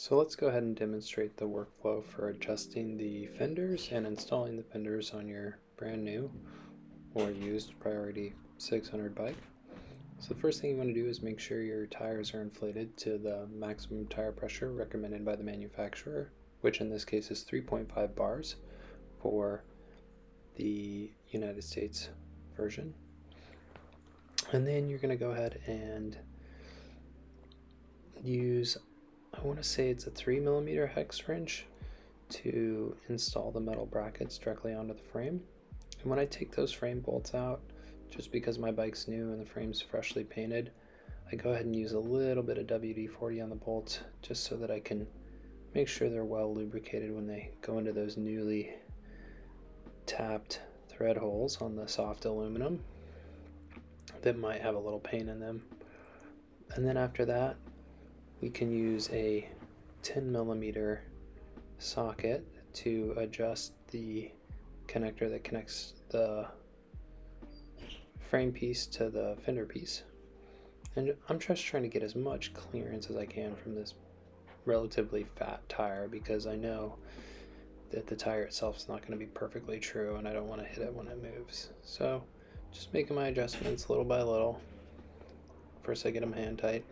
So let's go ahead and demonstrate the workflow for adjusting the fenders and installing the fenders on your brand new or used Priority 600 bike. So the first thing you want to do is make sure your tires are inflated to the maximum tire pressure recommended by the manufacturer, which in this case is 3.5 bars for the United States version. And then you're going to go ahead and use I want to say it's a 3 millimeter hex wrench to install the metal brackets directly onto the frame. And when I take those frame bolts out, just because my bike's new and the frame's freshly painted, I go ahead and use a little bit of WD-40 on the bolts just so that I can make sure they're well lubricated when they go into those newly tapped thread holes on the soft aluminum that might have a little pain in them. And then after that, we can use a 10 millimeter socket to adjust the connector that connects the frame piece to the fender piece. And I'm just trying to get as much clearance as I can from this relatively fat tire because I know that the tire itself is not going to be perfectly true and I don't want to hit it when it moves. So just making my adjustments little by little. First I get them hand tight,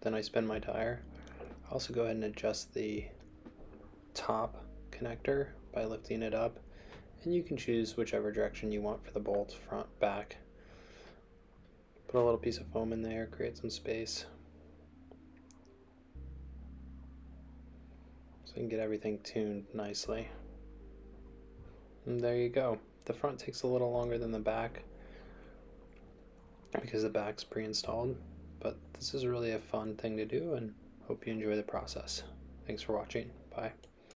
then I spin my tire. I also go ahead and adjust the top connector by lifting it up and you can choose whichever direction you want for the bolt, front, back. Put a little piece of foam in there, create some space. So you can get everything tuned nicely. And there you go. The front takes a little longer than the back because the back's pre-installed, but this is really a fun thing to do and hope you enjoy the process. Thanks for watching. Bye.